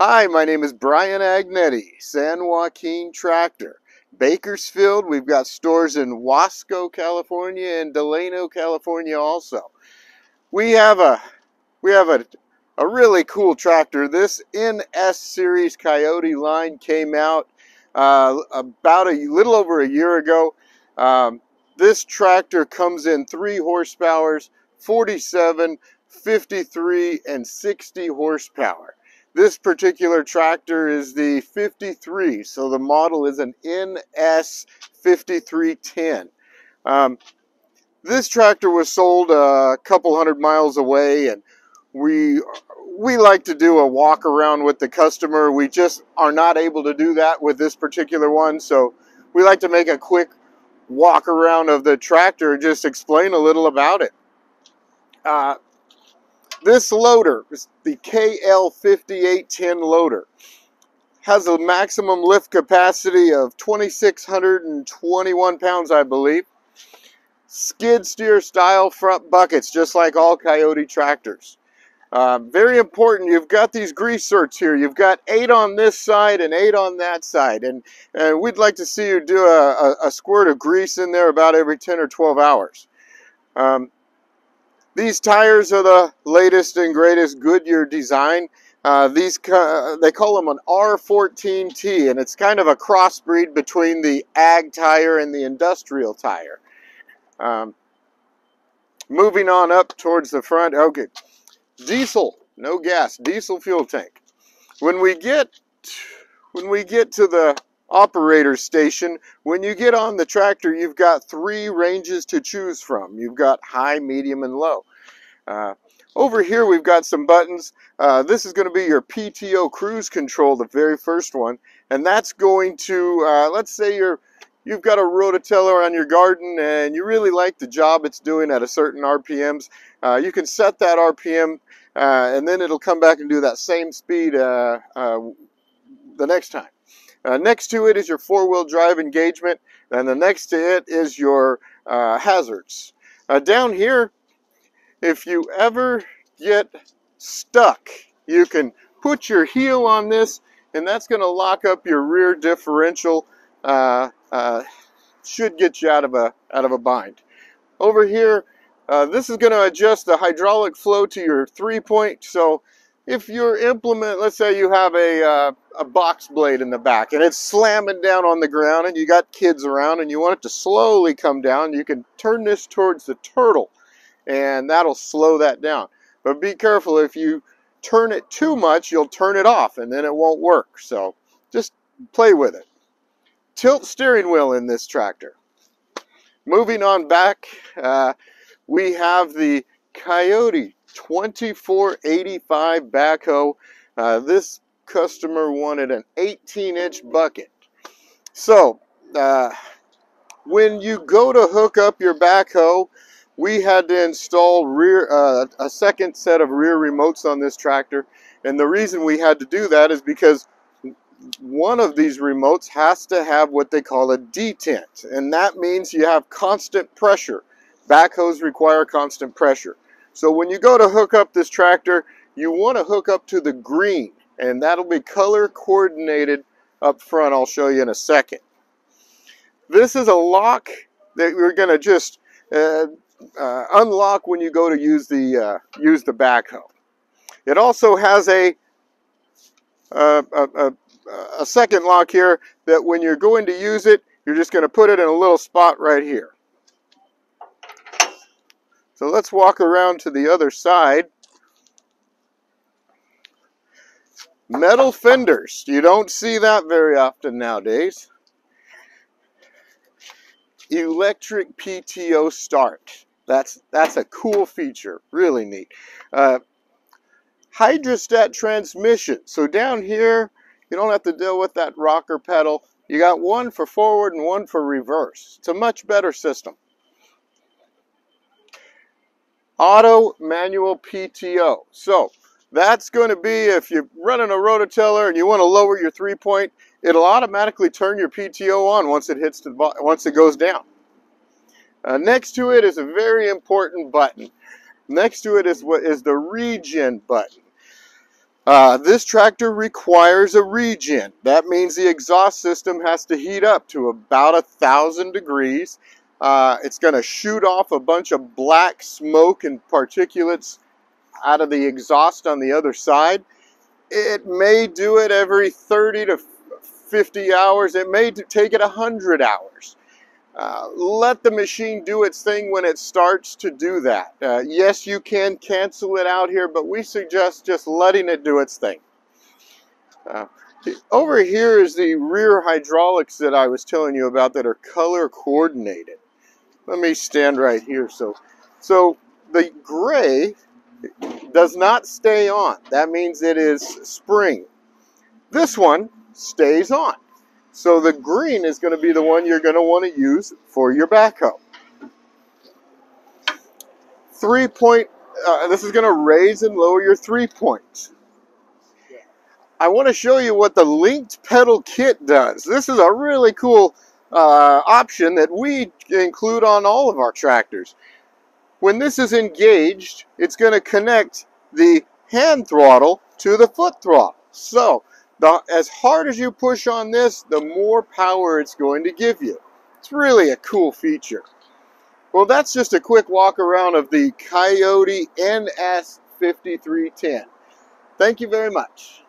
Hi, my name is Brian Agnetti, San Joaquin Tractor. Bakersfield, we've got stores in Wasco, California and Delano, California also. We have a we have a, a really cool tractor. This NS series Kioti line came out uh, about a little over a year ago. Um, this tractor comes in three horsepowers, 47, 53, and 60 horsepower. This particular tractor is the 53, so the model is an NS5310. Um, this tractor was sold a couple hundred miles away and we we like to do a walk around with the customer. We just are not able to do that with this particular one, so we like to make a quick walk around of the tractor just explain a little about it. Uh, this loader, the KL5810 loader, has a maximum lift capacity of 2,621 pounds, I believe. Skid steer style front buckets, just like all Kioti tractors. Uh, very important, you've got these grease zerks here. You've got eight on this side and eight on that side. And, and we'd like to see you do a, a, a squirt of grease in there about every 10 or 12 hours. Um, these tires are the latest and greatest Goodyear design. Uh, these they call them an R14T, and it's kind of a crossbreed between the ag tire and the industrial tire. Um, moving on up towards the front, okay, diesel, no gas, diesel fuel tank. When we get when we get to the operator station. When you get on the tractor, you've got three ranges to choose from. You've got high, medium, and low. Uh, over here, we've got some buttons. Uh, this is going to be your PTO cruise control, the very first one. And that's going to, uh, let's say you're, you've got a rototiller on your garden and you really like the job it's doing at a certain RPMs. Uh, you can set that RPM uh, and then it'll come back and do that same speed uh, the next time. Uh, next to it is your four-wheel drive engagement, and the next to it is your uh, hazards. Uh, down here, if you ever get stuck, you can put your heel on this, and that's going to lock up your rear differential. Uh, uh, should get you out of a out of a bind. Over here, uh, this is going to adjust the hydraulic flow to your three point. So if your implement, let's say you have a, uh, a box blade in the back and it's slamming down on the ground and you got kids around and you want it to slowly come down, you can turn this towards the turtle and that'll slow that down. But be careful, if you turn it too much, you'll turn it off and then it won't work. So just play with it. Tilt steering wheel in this tractor. Moving on back, uh, we have the Kioti 2485 backhoe. Uh, this customer wanted an 18 inch bucket. So uh, when you go to hook up your backhoe, we had to install rear uh, a second set of rear remotes on this tractor. And the reason we had to do that is because one of these remotes has to have what they call a detent. And that means you have constant pressure. Backhoes require constant pressure. So when you go to hook up this tractor, you want to hook up to the green and that'll be color coordinated up front. I'll show you in a second. This is a lock that we're going to just uh, uh, unlock when you go to use the uh, use the backhoe. It also has a, a, a, a second lock here that when you're going to use it, you're just going to put it in a little spot right here. So let's walk around to the other side. Metal fenders. You don't see that very often nowadays. Electric PTO start. That's, that's a cool feature. Really neat. Uh, hydrostat transmission. So down here, you don't have to deal with that rocker pedal. You got one for forward and one for reverse. It's a much better system auto manual PTO. So that's going to be if you're running a rototiller and you want to lower your three point, it'll automatically turn your PTO on once it hits the once it goes down. Uh, next to it is a very important button. Next to it is what is the regen button. Uh, this tractor requires a regen. That means the exhaust system has to heat up to about a thousand degrees. Uh, it's going to shoot off a bunch of black smoke and particulates out of the exhaust on the other side. It may do it every 30 to 50 hours. It may take it 100 hours. Uh, let the machine do its thing when it starts to do that. Uh, yes, you can cancel it out here, but we suggest just letting it do its thing. Uh, over here is the rear hydraulics that I was telling you about that are color coordinated. Let me stand right here. So, so the gray does not stay on. That means it is spring. This one stays on. So the green is going to be the one you're going to want to use for your backhoe. Three point, uh, this is going to raise and lower your three points. I want to show you what the linked pedal kit does. This is a really cool uh, option that we include on all of our tractors. When this is engaged, it's going to connect the hand throttle to the foot throttle. So the, as hard as you push on this, the more power it's going to give you. It's really a cool feature. Well, that's just a quick walk around of the Kioti NS5310. Thank you very much.